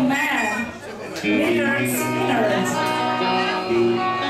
man, nerds, nerds.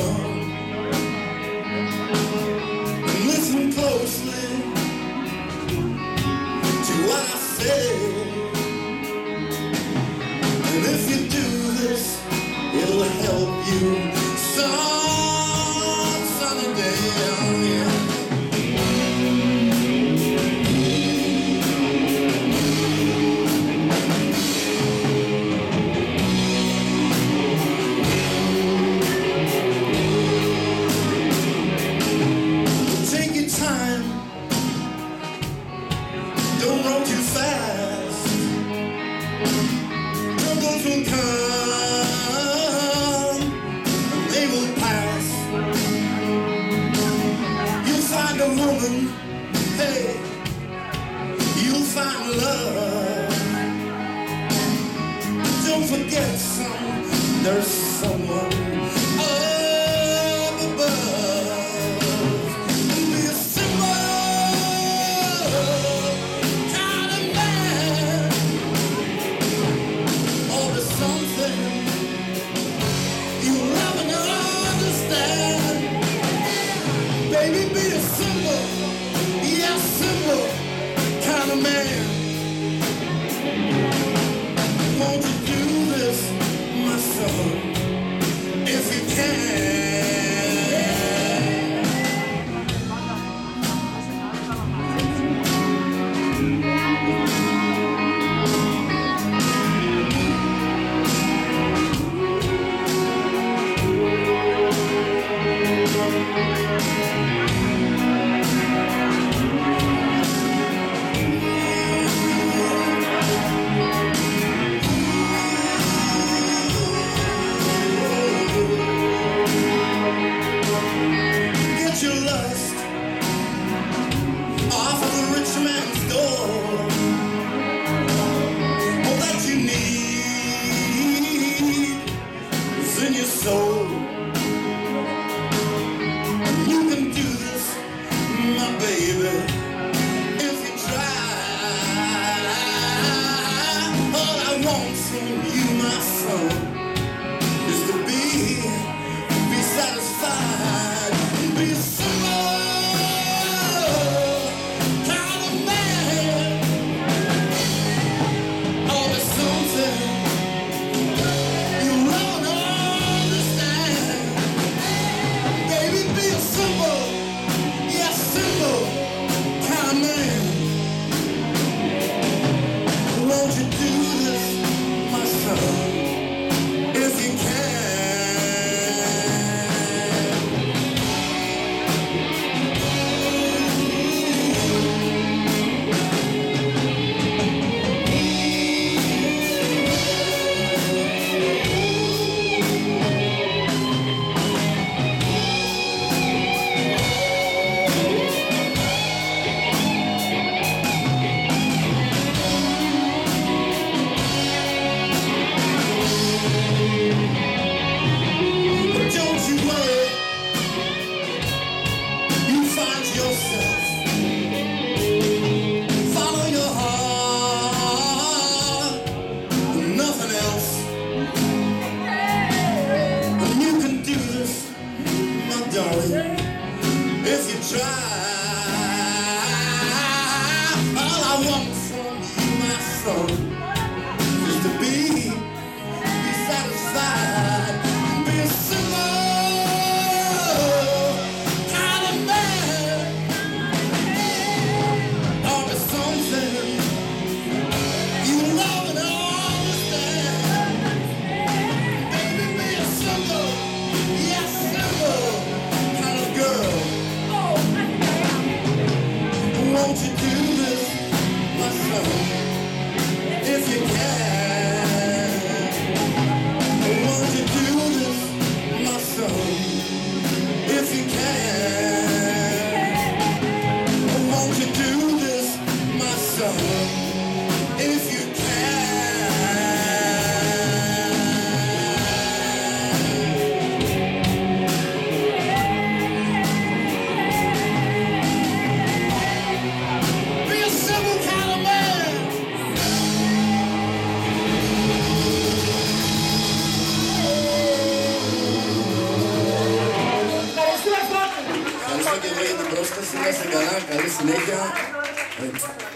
Oh. woman, hey, you'll find love. Don't forget, son, there's someone. from you, my son. If you can. Thanks, Nika. Thanks.